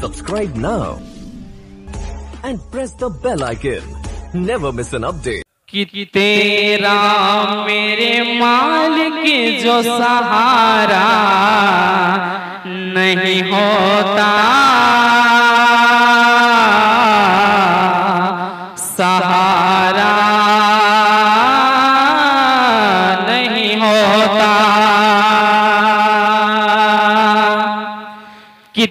Subscribe now and press the bell icon. Never miss an update. कि तेरा मेरे मालिक जो सहारा नहीं होता सहारा नहीं होता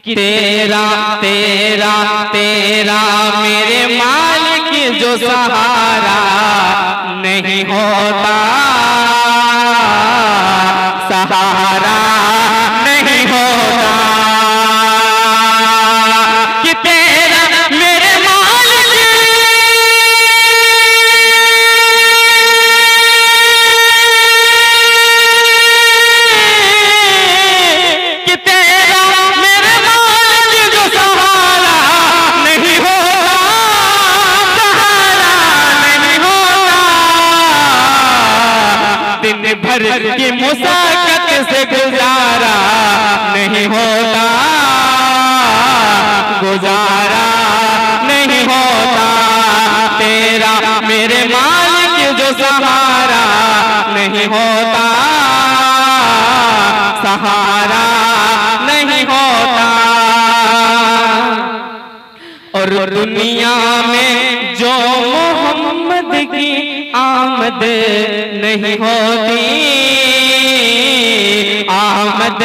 कि तेरा तेरा तेरा मेरे मालिक जो सहारा नहीं होता। भर की मुसाकत से गुजारा नहीं होता गुजारा नहीं होता। तेरा मेरे मालिक जो सहारा नहीं होता सहारा नहीं होता। और दुनिया में जो आमद नहीं होती। आमद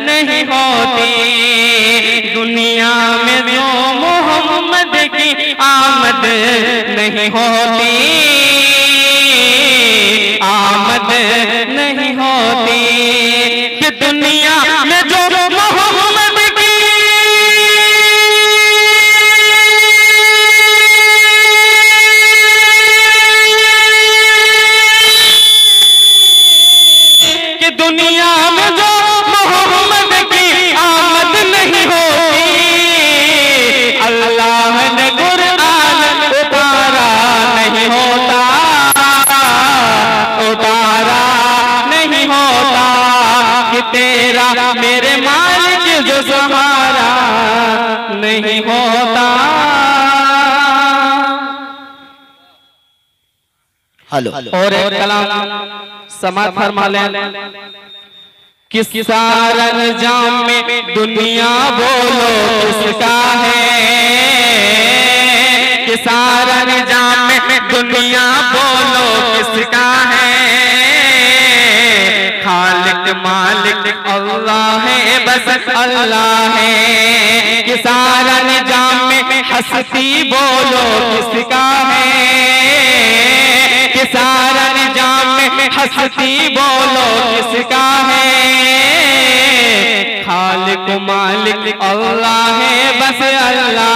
नहीं होती। दुनिया में जो मोहम्मद की आमद नहीं होती। आमद नहीं होती। नहीं होता कि तेरा मेरे मालिक जो सहारा नहीं होता। हेलो। और एक कलाम समाज फरमा लें। किस सारन जाम में दुनिया बोलो किसका है? किस सारन जाम मालिक अल्लाह है, बस अल्लाह है। कि सारा निज़ाम में हस्ती बोलो, किसका है? कि सारा निज़ाम में हस्ती बोलो, किसका है? खालिक मालिक अल्लाह है, बस अल्लाह।